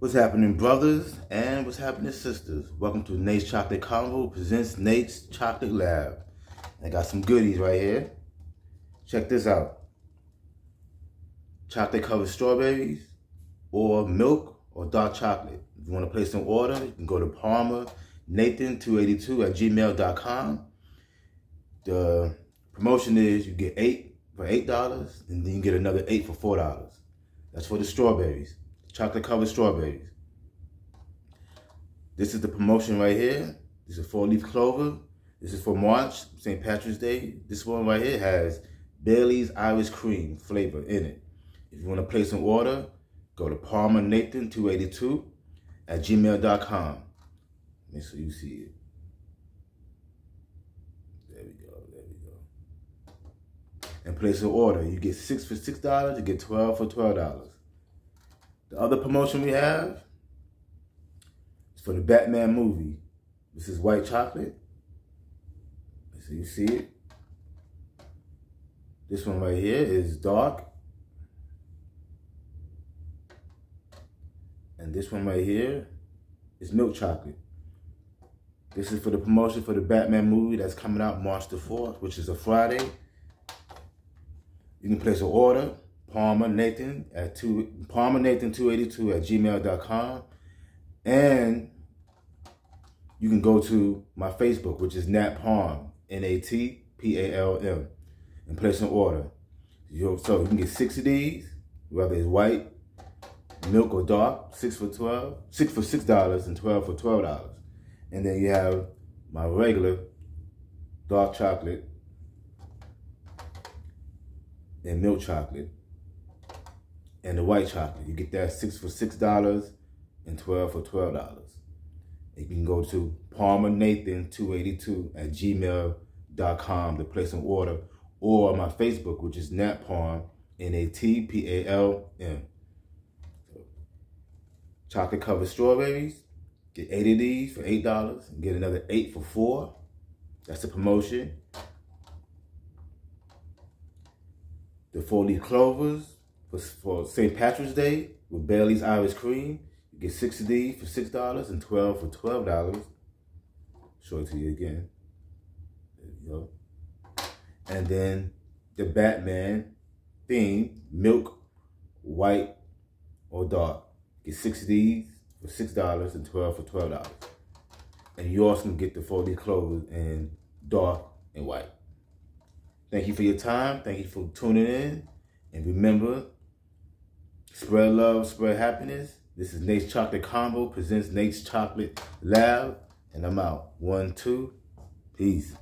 What's happening, brothers? And what's happening, sisters? Welcome to Nate's Chocolate Convo presents Nate's Chocolate Lab. I got some goodies right here. Check this out. Chocolate covered strawberries or milk or dark chocolate. If you want to place an order, you can go to Palmer Nathan282 at gmail.com. The promotion is you get eight for $8 and then you get another eight for $4. That's for the strawberries, chocolate covered strawberries. This is the promotion right here. This is four leaf clover. This is for March, St. Patrick's Day. This one right here has Bailey's Irish Cream flavor in it. If you want to place an order, go to Palmer Nathan 282 at gmail.com. Make sure you see it. There we go, there we go. And place an order. You get six for six dollars, you get twelve for twelve dollars. The other promotion we have is for the Batman movie. This is white chocolate. So you see it. This one right here is dark. And this one right here is milk chocolate. This is for the promotion for the Batman movie that's coming out March the 4th, which is a Friday. You can place an order, Palmer Nathan at two Palmer Nathan 282 at gmail.com. And you can go to my Facebook, which is Nat Palm, N-A-T-P-A-L-M, and place an order. So you can get six of these, whether it's white, milk or dark, six for 12, six for $6 and 12 for $12. And then you have my regular dark chocolate and milk chocolate and the white chocolate. You get that six for $6 and 12 for $12. You can go to Palmer Nathan 282 at gmail.com to place an order or my Facebook, which is Nat Palm, N-A-T-P-A-L-M. Chocolate covered strawberries, Get eight of these for $8 and get another eight for four. That's the promotion. The four leaf clovers for, St. Patrick's Day with Bailey's Irish Cream. You get six of these for $6 and 12 for $12. Show it to you again. There you go. And then the Batman theme, milk, white, or dark. Get six of these for $6 and 12 for $12. And you also can get the 4D clothes in dark and white. Thank you for your time. Thank you for tuning in. And remember, spread love, spread happiness. This is Nate's Chocolate Convo presents Nate's Chocolate Lab. And I'm out. One, two, peace.